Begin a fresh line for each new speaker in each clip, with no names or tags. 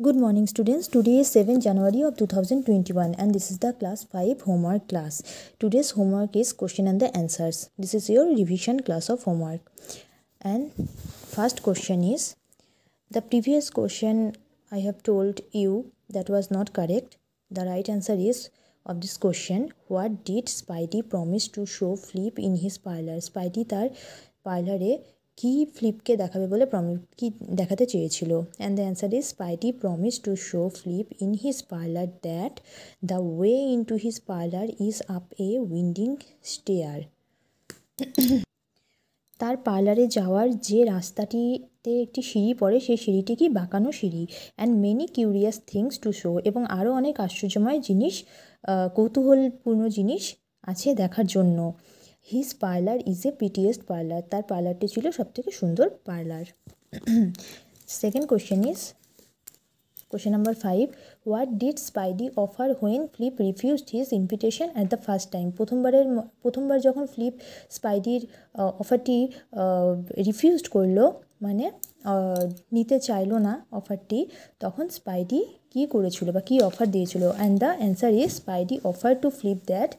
Good morning students. Today is 7 January of 2021 and this is the class 5 homework class. Today's homework is question and the answers. This is your revision class of homework. And first question is the previous question I have told you that was not correct. The right answer is of this question what did Spidey promise to show Flip in his parlor? Spidey তার পার্লারে কি ফ্লিপকে দেখাবে বলে প্রমি কি দেখাতে চেয়েছিল? And the answer is spider promise to show fly in his parlour that the way into his parlour is up a winding stair তার পার্লারে যাওয়ার যে রাস্তাটিতে একটি সিঁড়ি পড়ে, সেই সিঁড়িটি কি বাঁকানো সিঁড়ি? And many curious things to show এবং আরও অনেক আশ্চর্যময় জিনিস কৌতূহলপূর্ণ জিনিস আছে দেখার জন্য। His parlour is a prettiest parlour তার পার্লারটি ছিল সবথেকে সুন্দর parlour second question is question number five what did Spidey offer when Flip refused his invitation at the first time প্রথমবারের প্রথমবার যখন ফ্লিপ স্পাইডির অফারটি রিফিউজড করল মানে নিতে চাইলো না অফারটি তখন স্পাইডি কী করেছিল বা কী অফার দিয়েছিল? And the answer is Spidey offer to Flip that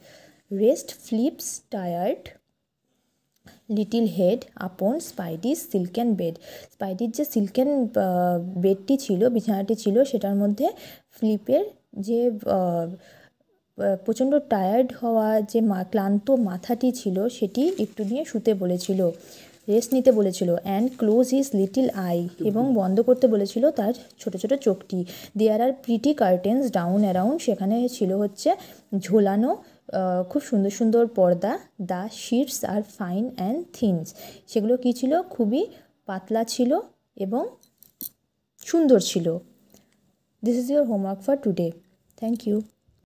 rest Flip's tired little head upon Spidey's silken bed স্পাইডির যে সিল্কেন বেডটি ছিল, বিছানাটি ছিল, সেটার মধ্যে ফ্লিপের যে প্রচণ্ড টায়ার্ড হওয়া যে মা, ক্লান্ত মাথাটি ছিল, সেটি একটু নিয়ে শুতে বলেছিল। রেস্ট নিতে বলেছিল and close his little eye এবং বন্ধ করতে বলেছিল তার ছোট ছোট চোখটি। There are pretty curtains down around সেখানে ছিল হচ্ছে ঝোলানো খুব সুন্দর সুন্দর পর্দা। The sheets are fine and thins সেগুলো কী ছিল? খুবই পাতলা ছিল এবং সুন্দর ছিল। This is your homework for today thank you